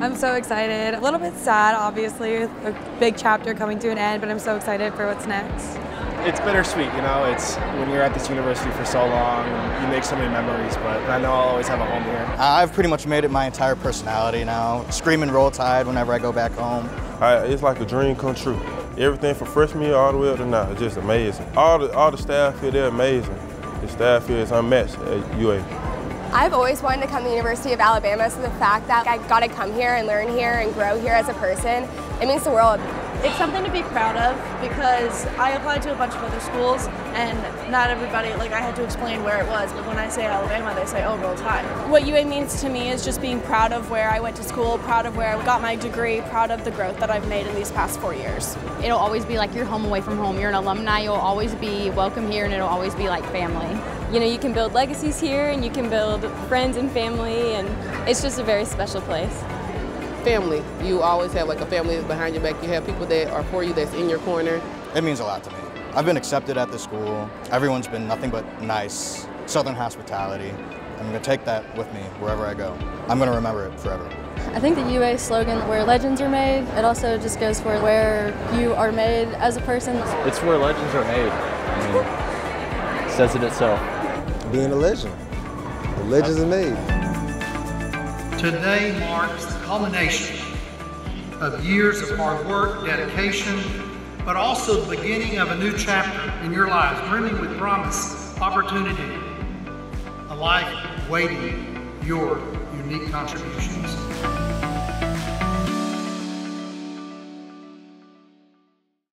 I'm so excited. A little bit sad, obviously, a big chapter coming to an end, but I'm so excited for what's next. It's bittersweet, you know. It's when you're at this university for so long, you make so many memories. But I know I'll always have a home here. Uh, I've pretty much made it my entire personality now. Screaming Roll Tide whenever I go back home. I, it's like a dream come true. Everything from freshman year all the way up to now, it's just amazing. All the all the staff here, they're amazing. The staff here is unmatched at UA. I've always wanted to come to the University of Alabama, so the fact that I got to come here and learn here and grow here as a person, it means the world. It's something to be proud of because I applied to a bunch of other schools and not everybody, like I had to explain where it was, but when I say Alabama, they say, oh, Roll Tide. What UA means to me is just being proud of where I went to school, proud of where I got my degree, proud of the growth that I've made in these past four years. It'll always be like you're home away from home. You're an alumni, you'll always be welcome here and it'll always be like family. You know, you can build legacies here and you can build friends and family and it's just a very special place family. You always have like a family that's behind your back. You have people that are for you, that's in your corner. It means a lot to me. I've been accepted at the school. Everyone's been nothing but nice, Southern hospitality. I'm going to take that with me wherever I go. I'm going to remember it forever. I think the UA slogan, where legends are made, it also just goes for where you are made as a person. It's where legends are made. I mean, it says it itself. Being a legend. The legends are made. Today marks the culmination of years of hard work, dedication, but also the beginning of a new chapter in your lives, brimming with promise, opportunity, a life waiting your unique contributions.